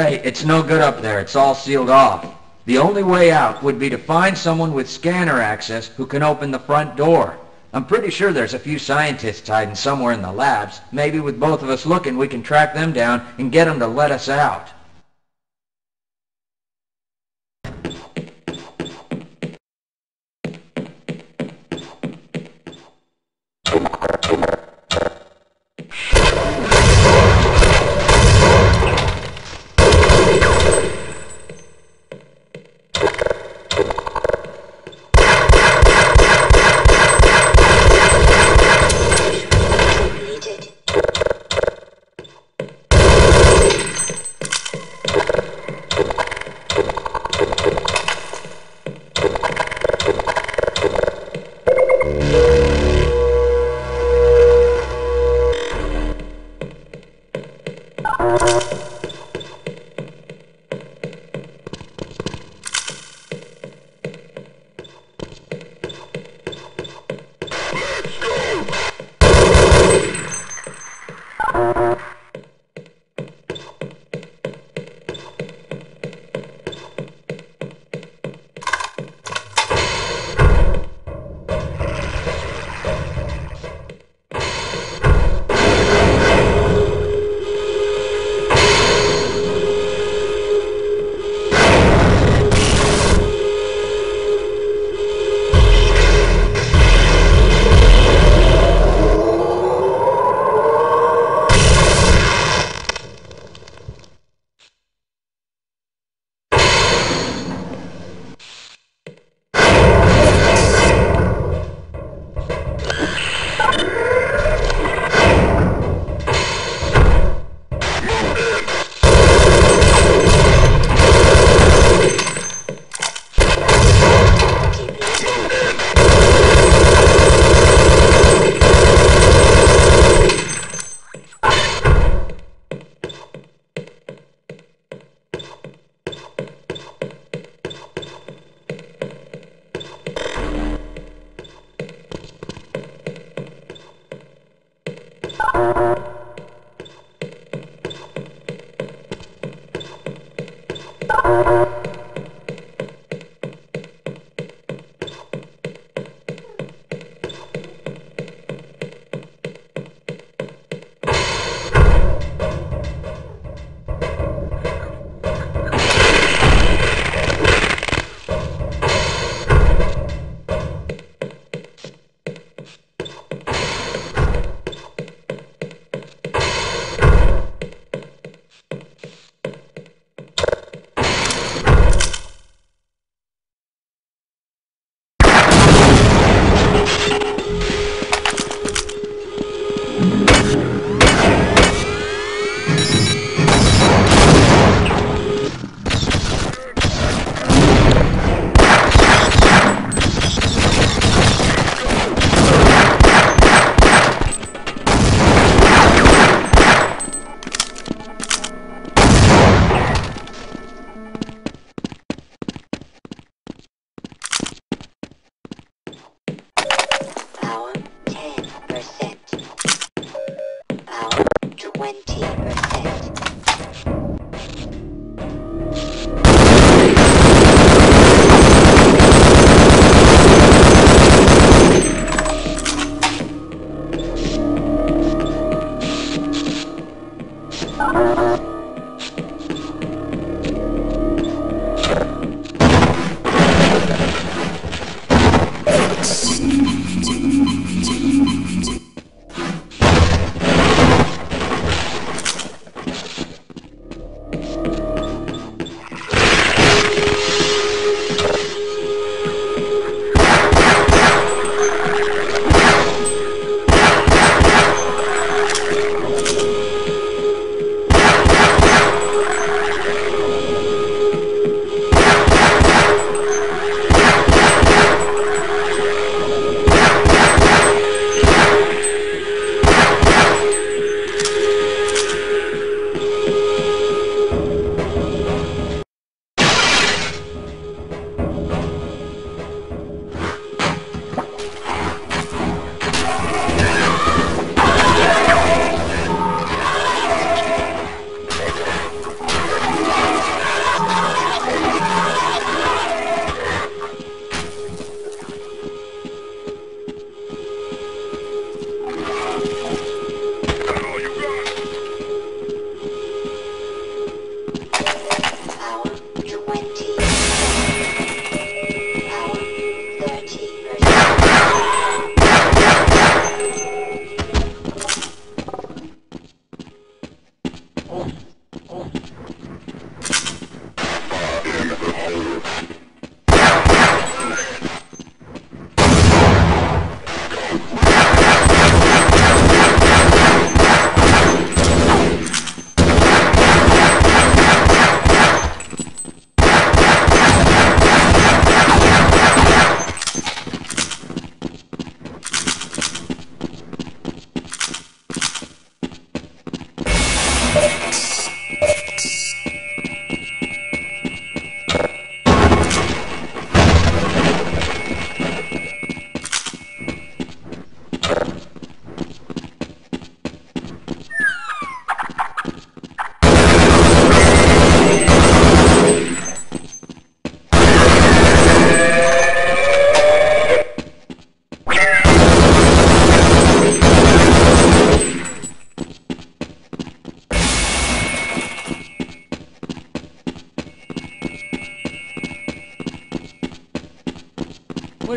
Hey, it's no good up there. It's all sealed off. The only way out would be to find someone with scanner access who can open the front door. I'm pretty sure there's a few scientists hiding somewhere in the labs. Maybe with both of us looking, we can track them down and get them to let us out.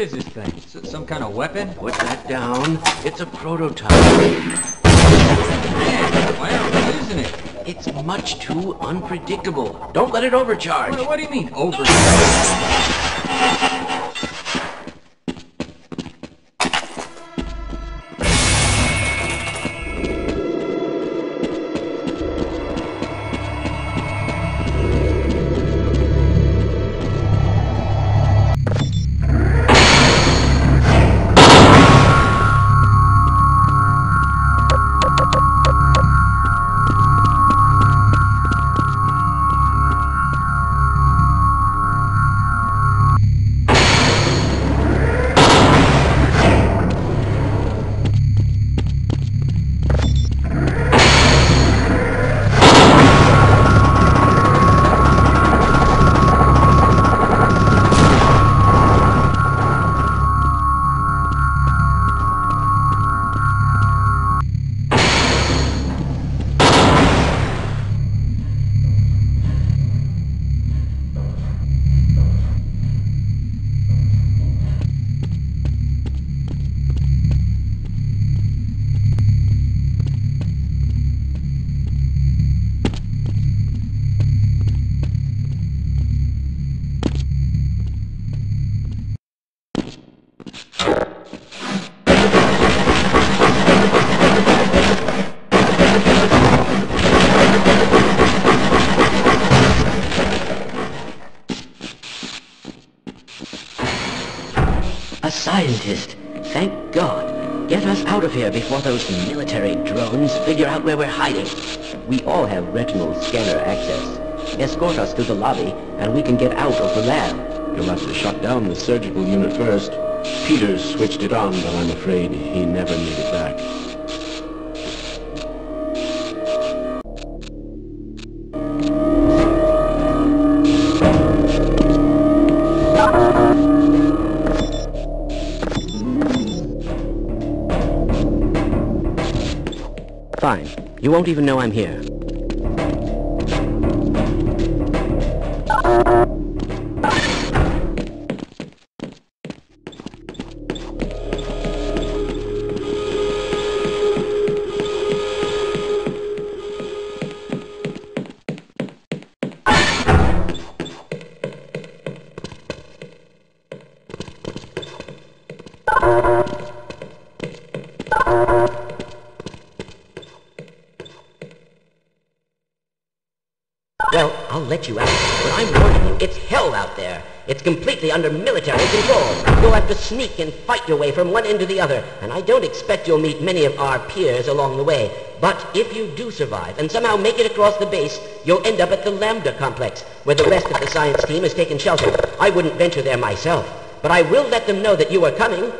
Is this thing? Some kind of weapon? Put that down. It's a prototype. Man, why aren't we using it? It's much too unpredictable. Don't let it overcharge. What, what do you mean, over? A scientist. Thank God. Get us out of here before those military drones figure out where we're hiding. We all have retinal scanner access. Escort us to the lobby, and we can get out of the lab. You'll have to shut down the surgical unit first. Peters switched it on, but I'm afraid he never made it back. You won't even know I'm here. Well, let you out, but I'm warning you, it's hell out there. It's completely under military control. You'll have to sneak and fight your way from one end to the other, and I don't expect you'll meet many of our peers along the way. But if you do survive and somehow make it across the base, you'll end up at the Lambda complex, where the rest of the science team has taken shelter. I wouldn't venture there myself, but I will let them know that you are coming,